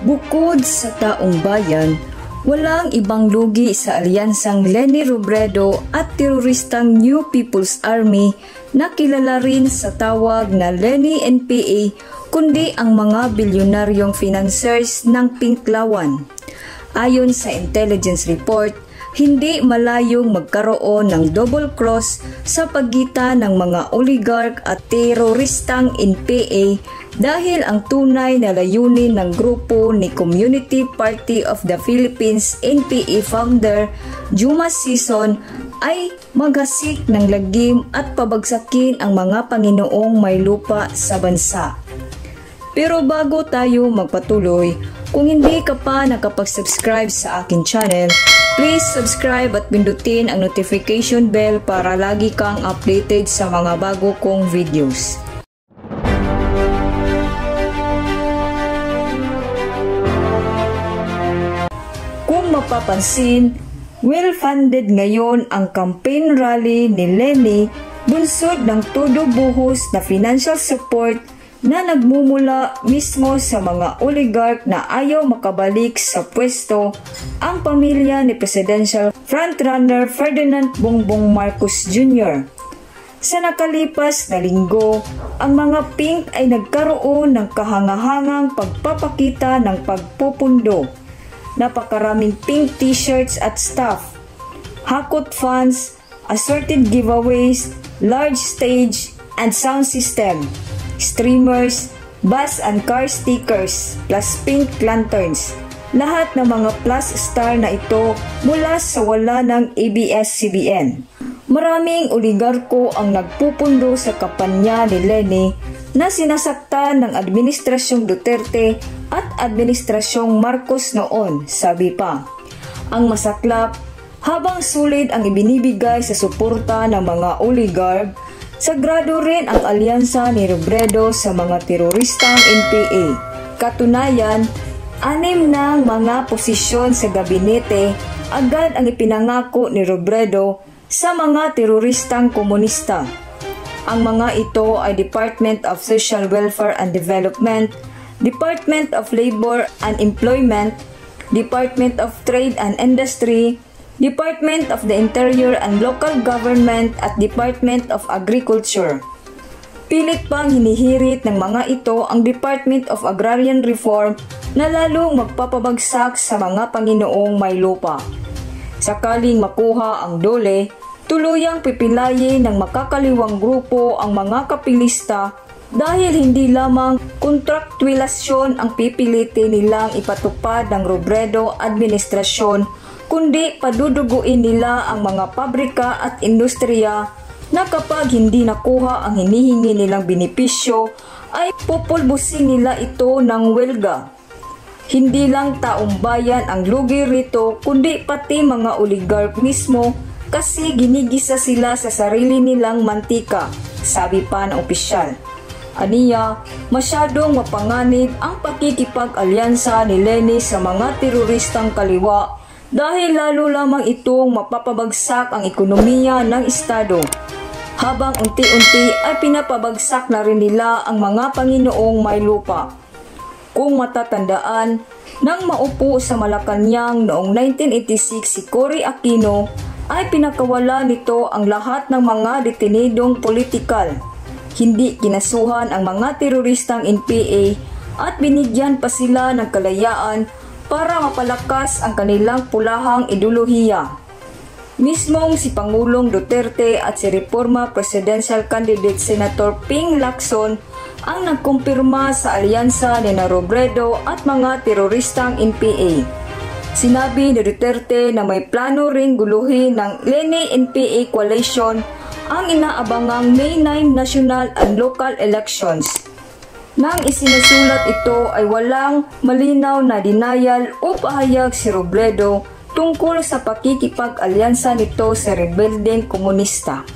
Bukod sa taong bayan, walang ibang lugi sa alyansang Leni Robredo at teroristang New People's Army na kilala rin sa tawag na Leni NPA kundi ang mga bilyonaryong financiers ng Pinklawan. Ayon sa intelligence report, hindi malayong magkaroon ng double cross sa pagitan ng mga oligarch at teroristang NPA dahil ang tunay na layunin ng grupo ni Community Party of the Philippines NPA founder Juma Sison ay maghasik ng lagim at pabagsakin ang mga Panginoong may lupa sa bansa. Pero bago tayo magpatuloy, kung hindi ka pa nakapag-subscribe sa akin channel, please subscribe at pindutin ang notification bell para lagi kang updated sa mga bago kong videos. Mapapansin, well-funded ngayon ang campaign rally ni Lenny bunsod ng todo buhos na financial support na nagmumula mismo sa mga oligarch na ayaw makabalik sa pwesto ang pamilya ni Presidential frontrunner Ferdinand Bongbong Marcos Jr. Sa nakalipas na linggo, ang mga pink ay nagkaroon ng kahangahangang pagpapakita ng pagpupundo. Napakaraming pink t-shirts at stuff, hakot funds, assorted giveaways, large stage, and sound system streamers, bus and car stickers, plus pink lanterns. Lahat ng mga plus star na ito mula sa wala ng ABS-CBN. Maraming oligarko ang nagpupundo sa kampanya ni Lenny na sinasaktan ng Administrasyong Duterte at Administrasyong Marcos noon, sabi pa. Ang masaklap, habang sulit ang ibinibigay sa suporta ng mga oligark, Sagrado rin ang alyansa ni Robredo sa mga teroristang NPA. Katunayan, anim ng mga posisyon sa gabinete agad ang ipinangako ni Robredo sa mga teroristang komunista. Ang mga ito ay Department of Social Welfare and Development, Department of Labor and Employment, Department of Trade and Industry, Department of the Interior and Local Government at Department of Agriculture. Pilit pang hinihirit ng mga ito ang Department of Agrarian Reform na lalong magpapabagsak sa mga Panginoong may lupa. Sakaling makuha ang dole, tuluyang pipilayin ng makakaliwang grupo ang mga kapilista dahil hindi lamang kontraktulasyon ang pipilitin nilang ipatupad ng Robredo administrasyon kundi paduduguin nila ang mga pabrika at industriya na kapag hindi nakuha ang hinihingi nilang benepisyo ay pupulbusin nila ito ng welga. Hindi lang taong bayan ang lugi rito kundi pati mga oligarch mismo kasi ginigisa sila sa sarili nilang mantika, sabi pa ng opisyal. Aniya, masyadong mapanganib ang pakikipag-alyansa ni Lenny sa mga teroristang kaliwa dahil lalo lamang itong mapapabagsak ang ekonomiya ng Estado. Habang unti-unti ay pinapabagsak na rin nila ang mga Panginoong may lupa. Kung matatandaan, nang maupo sa Malacanang noong 1986 si Cory Aquino, ay pinakawala nito ang lahat ng mga detenidong politikal. Hindi kinasuhan ang mga teroristang NPA at binigyan pa sila ng kalayaan para mapalakas ang kanilang pulahang ideolohiya. Mismong si Pangulong Duterte at si Reforma Presidential Candidate Senator Ping Lacson ang nagkumpirma sa alyansa ni Robredo at mga teroristang NPA. Sinabi ni Duterte na may plano ring guluhin ng Leni NPA Coalition ang inaabangang May 9 national and local elections nang isinusulat ito ay walang malinaw na denial o pahayag si Robredo tungkol sa pakikipag-alyansa nito sa rebeldeng komunista.